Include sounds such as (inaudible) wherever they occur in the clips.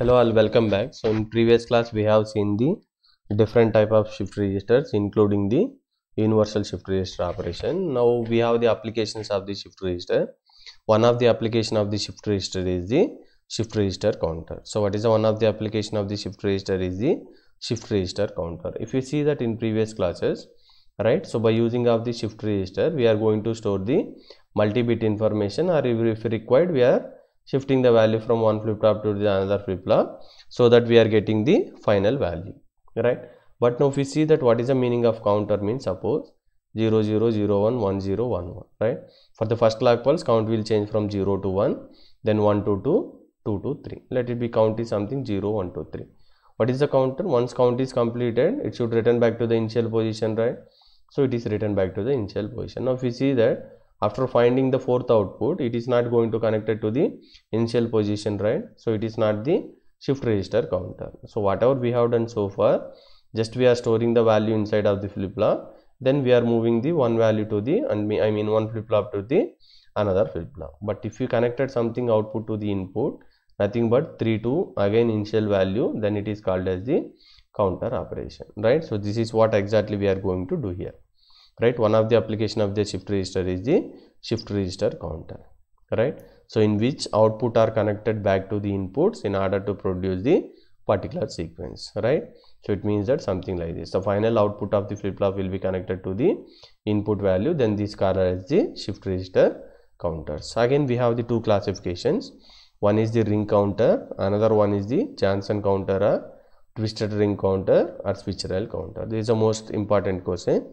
hello all welcome back. So in previous class we have seen the different type of shift registers including the universal shift register operation. Now we have the applications of the shift register. One of the application of the shift register is the shift register counter. So what is the one of the application of the shift register is the shift register counter. If you see that in previous classes right so by using of the shift register we are going to store the multi-bit information or if required we are shifting the value from one flip flop to the another flip flop so that we are getting the final value right? But now if we see that what is the meaning of counter means suppose 0 0 0 1 1 0 1 1 right? For the first clock pulse count will change from 0 to 1 then 1 to 2 2 to 3 let it be count is something 0 1 2 3 what is the counter? Once count is completed it should return back to the initial position right? So it is written back to the initial position. Now if we see that after finding the fourth output it is not going to connect it to the initial position right? So it is not the shift register counter. So whatever we have done so far just we are storing the value inside of the flip flop then we are moving the one value to the and i mean one flip flop to the another flip flop. But if you connected something output to the input nothing but 3 to again initial value then it is called as the counter operation right? So this is what exactly we are going to do here right? One of the application of the shift register is the shift register counter right? So in which output are connected back to the inputs in order to produce the particular sequence right? So it means that something like this. The final output of the flip flop will be connected to the input value then this called as the shift register counters. Again we have the two classifications. One is the ring counter another one is the johnson counter or twisted ring counter or switch rail counter. This is the most important question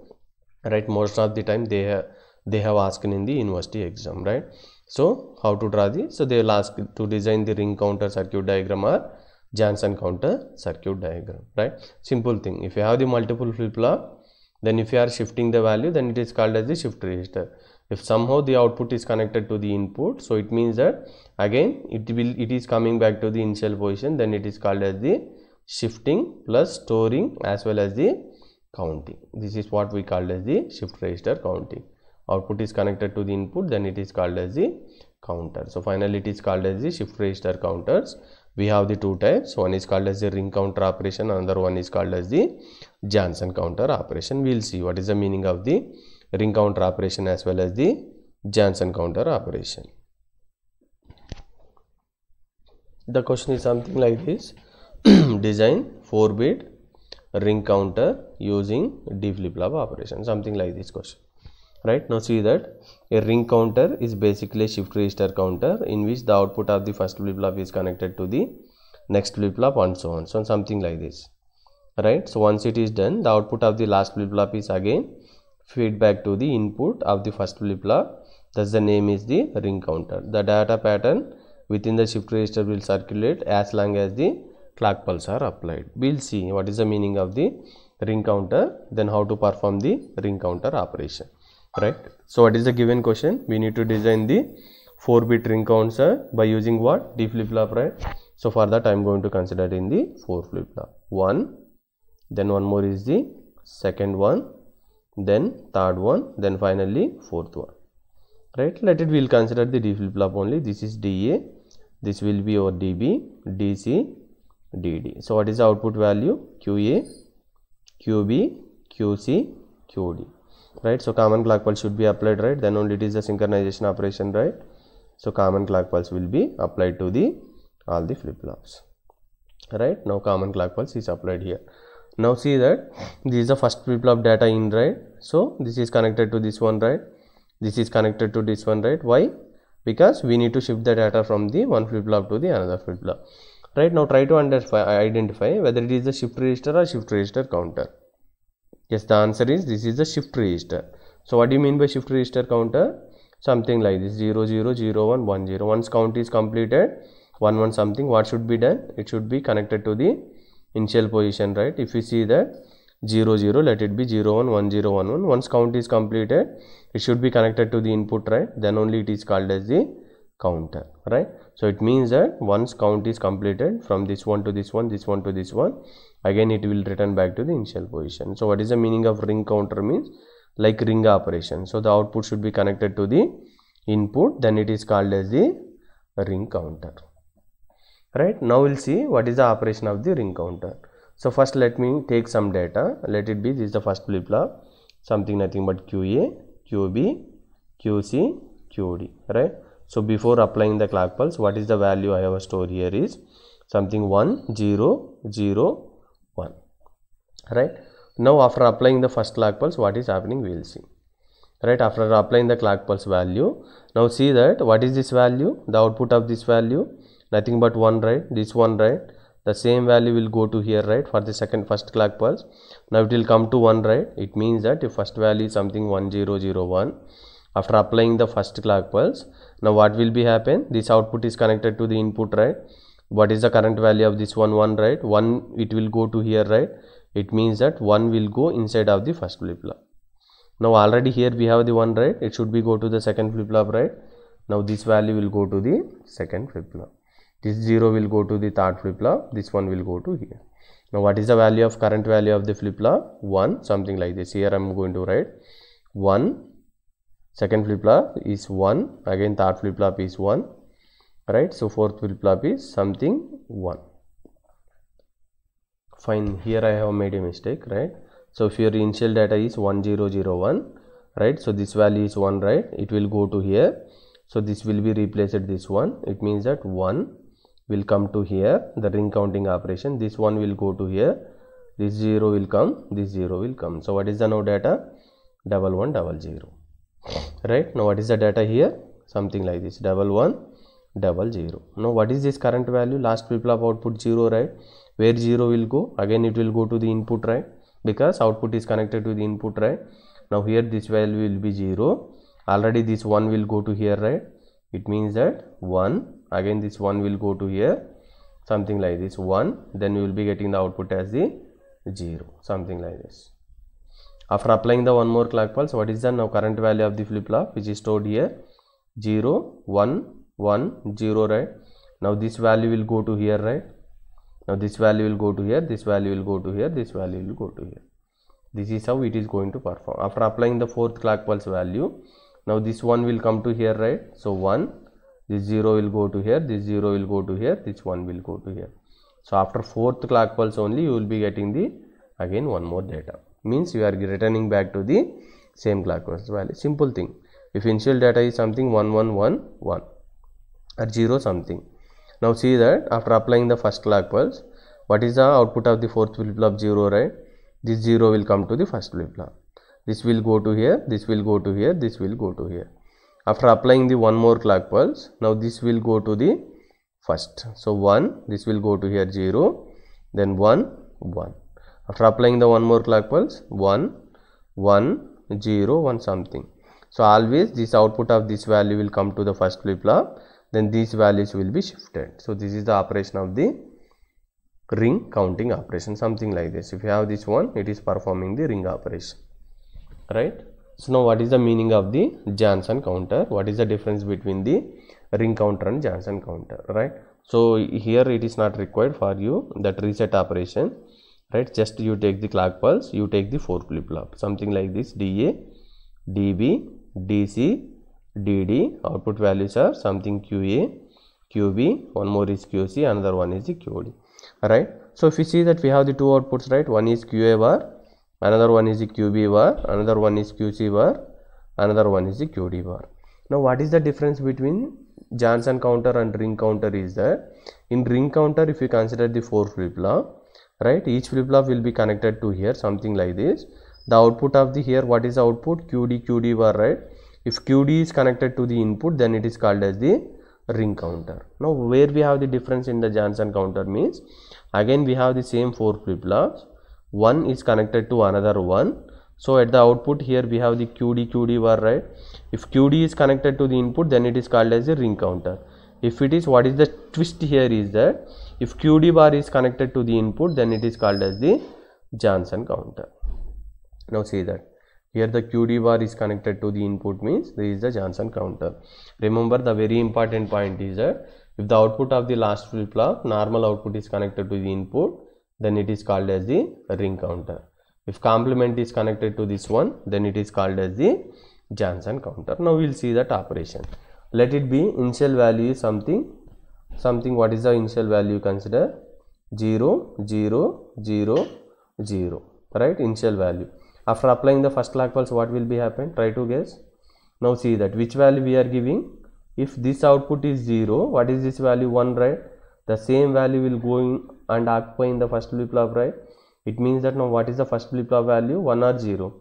right? Most of the time they have they have asked in the university exam right? So how to draw the so they will ask to design the ring counter circuit diagram or johnson counter circuit diagram right? Simple thing. If you have the multiple flip flop then if you are shifting the value then it is called as the shift register. If somehow the output is connected to the input so it means that again it will it is coming back to the initial position then it is called as the shifting plus storing as well as the counting. This is what we call as the shift register counting. Output is connected to the input then it is called as the counter. So finally it is called as the shift register counters. We have the two types. One is called as the ring counter operation. Another one is called as the johnson counter operation. We will see what is the meaning of the ring counter operation as well as the johnson counter operation. The question is something like this. (clears throat) Design 4 bit ring counter using D flip flop operation something like this question. Right? Now see that a ring counter is basically a shift register counter in which the output of the first flip flop is connected to the next flip flop and so on. So something like this. Right? So once it is done the output of the last flip flop is again feedback to the input of the first flip flop. Thus the name is the ring counter. The data pattern within the shift register will circulate as long as the clock pulse are applied. We'll see what is the meaning of the ring counter then how to perform the ring counter operation right? So what is the given question? We need to design the 4 bit ring counter by using what? D flip flop right? So for that i'm going to consider in the 4 flip flop one then one more is the second one then third one then finally fourth one right? Let it we will consider the d flip flop only. This is da this will be our db dc dd so what is the output value? Qa qb qc qd right? So common clock pulse should be applied right? Then only it is the synchronization operation right? So common clock pulse will be applied to the all the flip flops. Right? Now common clock pulse is applied here. Now see that this is the first flip flop data in right? So this is connected to this one right? This is connected to this one right? Why? Because we need to shift the data from the one flip flop to the another flip flop right now try to identify whether it is the shift register or shift register counter. Yes the answer is this is the shift register. So what do you mean by shift register counter? Something like this 0 0 0 1 1 0 once count is completed 1 1 something what should be done? It should be connected to the initial position right? If you see that 0 0 let it be 0 1 1 0 1 1 once count is completed it should be connected to the input right? Then only it is called as the counter right? So it means that once count is completed from this one to this one this one to this one again it will return back to the initial position. So what is the meaning of ring counter means? Like ring operation. So the output should be connected to the input then it is called as the ring counter right? Now we'll see what is the operation of the ring counter. So first let me take some data. Let it be this is the first flip flop. Something nothing but qa qb qc qd right so before applying the clock pulse what is the value i have stored here is something 1 0 0 1 right? Now after applying the first clock pulse what is happening? We will see. Right? After applying the clock pulse value now see that what is this value? The output of this value? Nothing but 1 right? This one right? The same value will go to here right? For the second first clock pulse. Now it will come to 1 right? It means that if first value is something 1001 after applying the first clock pulse. Now what will be happen? This output is connected to the input right? What is the current value of this one 1 right? 1 it will go to here right? It means that 1 will go inside of the first flip flop now already here we have the 1 right? It should be go to the second flip flop right? Now this value will go to the second flip flop this 0 will go to the third flip flop this one will go to here. Now what is the value of current value of the flip flop 1 something like this. Here i'm going to write 1 second flip flop is 1 again third flip flop is 1 right? So fourth flip flop is something 1 fine. Here i have made a mistake right? So if your initial data is 1001 right? So this value is 1 right? It will go to here. So this will be replaced this one. It means that 1 will come to here the ring counting operation. This one will go to here. This 0 will come. This 0 will come. So what is the now data? Double one double zero right? Now what is the data here? Something like this double one double zero. Now what is this current value? Last flip flop output 0 right? Where 0 will go? Again it will go to the input right? Because output is connected to the input right? Now here this value will be 0 already this 1 will go to here right? It means that 1 again this 1 will go to here. Something like this 1 then we will be getting the output as the 0 something like this after applying the one more clock pulse what is the now current value of the flip flop which is stored here? 0 1 1 0 right? Now this value will go to here right? Now this value will go to here this value will go to here this value will go to here. This is how it is going to perform. After applying the fourth clock pulse value now this one will come to here right? So 1 this 0 will go to here this 0 will go to here this one will go to here. So after fourth clock pulse only you will be getting the again one more data means you are returning back to the same clock pulse value simple thing. If initial data is something 1111 or 0 something. Now see that after applying the first clock pulse what is the output of the fourth flip flop? 0 right? This 0 will come to the first flip flop. This will go to here this will go to here this will go to here. After applying the one more clock pulse now this will go to the first. So 1 this will go to here 0 then 1 1 after applying the one more clock pulse 1 1 0 1 something. So always this output of this value will come to the first flip flop. Then these values will be shifted. So this is the operation of the ring counting operation something like this. If you have this one it is performing the ring operation. Right? So now what is the meaning of the Johnson counter? What is the difference between the ring counter and Johnson counter? Right? So here it is not required for you that reset operation right? Just you take the clock pulse you take the four flip flop. Something like this DA DB DC DD output values are something QA QB one more is QC another one is the QD right? So if you see that we have the two outputs right? One is QA bar another one is the QB bar another one is QC bar another one is the QD bar. Now what is the difference between Johnson counter and ring counter is that in ring counter if you consider the four flip flop right? Each flip flop will be connected to here something like this. The output of the here what is the output? QD QD bar right? If QD is connected to the input then it is called as the ring counter. Now where we have the difference in the Johnson counter means again we have the same four flip flops. One is connected to another one. So at the output here we have the qd qd bar right? If qd is connected to the input then it is called as a ring counter if it is what is the twist here is that if qd bar is connected to the input then it is called as the johnson counter now see that here the qd bar is connected to the input means this is the johnson counter remember the very important point is that if the output of the last flip flop normal output is connected to the input then it is called as the ring counter. If complement is connected to this one, then it is called as the Johnson counter. Now we will see that operation. Let it be initial value is something something what is the initial value consider? 0 0 0 0 right? Initial value. After applying the first clock pulse what will be happen? Try to guess. Now see that which value we are giving. If this output is 0 what is this value? 1 right? The same value will go in and occupy in the first flip flop right? It means that now what is the first flip flop value? 1 or 0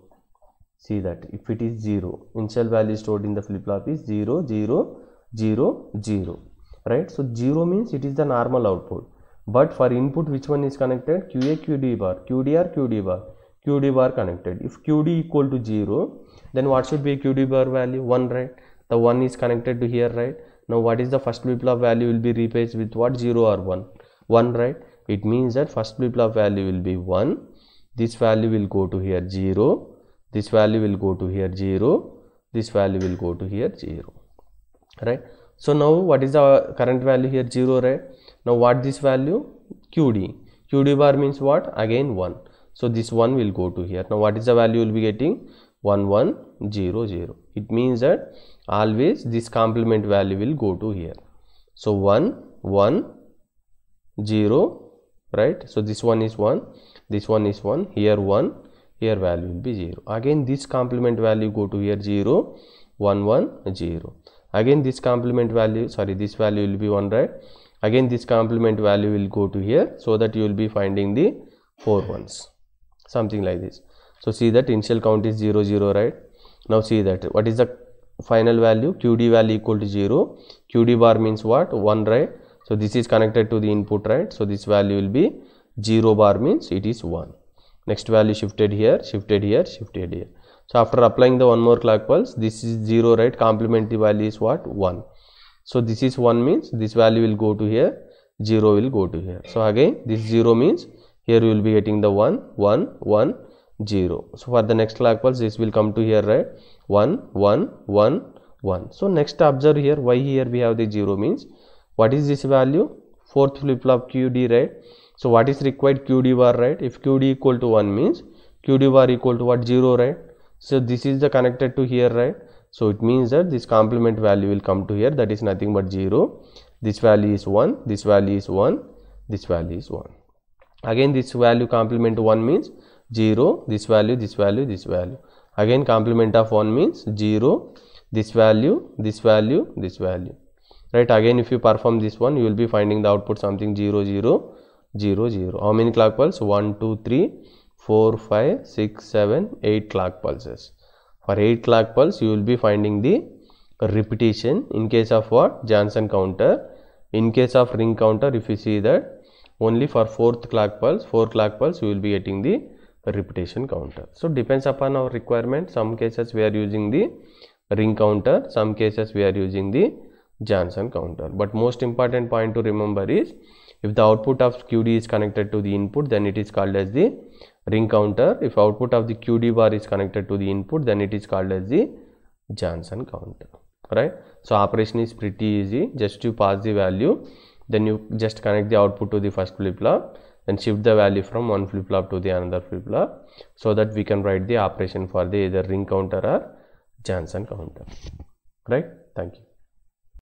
see that if it is 0 initial value stored in the flip flop is 0 0 0 0 right? So 0 means it is the normal output. But for input which one is connected? Qa qd bar. Qd or qd bar. Qd bar connected. If qd equal to 0 then what should be qd bar value? 1 right? The 1 is connected to here right? Now what is the first flip flop value will be replaced with what? 0 or 1 1 right? It means that first flip flop value will be 1 this value will go to here 0 this value will go to here 0 this value will go to here 0 right? So now what is the current value here? 0 right? Now what this value? Qd qd bar means what? Again 1 so this 1 will go to here. Now what is the value will be getting? 1 1 0 0 it means that always this complement value will go to here. So 1 1 0 right? So this one is 1 this one is 1 here 1 here value will be 0 again this complement value go to here 0 1 1 0 again this complement value sorry this value will be 1 right? Again this complement value will go to here so that you will be finding the four ones something like this. So see that initial count is 0 0 right? Now see that what is the final value? Qd value equal to 0 qd bar means what? 1 right? So this is connected to the input right? So this value will be 0 bar means it is 1 next value shifted here shifted here shifted here. So after applying the one more clock pulse this is 0 right? Complementary value is what? 1 so this is 1 means this value will go to here 0 will go to here. So again this 0 means here you will be getting the 1 1 1 0 so for the next clock pulse this will come to here right? 1 1 1 1 so next observe here why here we have the 0 means? What is this value? Fourth flip flop qd right so what is required? Qd bar right? If qd equal to 1 means qd bar equal to what? 0 right? So this is the connected to here right? So it means that this complement value will come to here. That is nothing but 0 this value is 1 this value is 1 this value is 1 again this value complement 1 means 0 this value this value this value. Again complement of 1 means 0 this value this value this value. Right? Again if you perform this one you will be finding the output something 0 0 0 0 how many clock pulse 1 2 3 4 5 6 7 8 clock pulses. For 8 clock pulse you will be finding the repetition. In case of what? Johnson counter. In case of ring counter if you see that only for fourth clock pulse 4 clock pulse you will be getting the repetition counter. So depends upon our requirement. Some cases we are using the ring counter. Some cases we are using the Johnson counter. But most important point to remember is if the output of QD is connected to the input then it is called as the ring counter. If output of the QD bar is connected to the input then it is called as the Johnson counter. Right so operation is pretty easy. Just you pass the value then you just connect the output to the first flip flop and shift the value from one flip flop to the another flip flop so that we can write the operation for the either ring counter or Johnson counter. Right? Thank you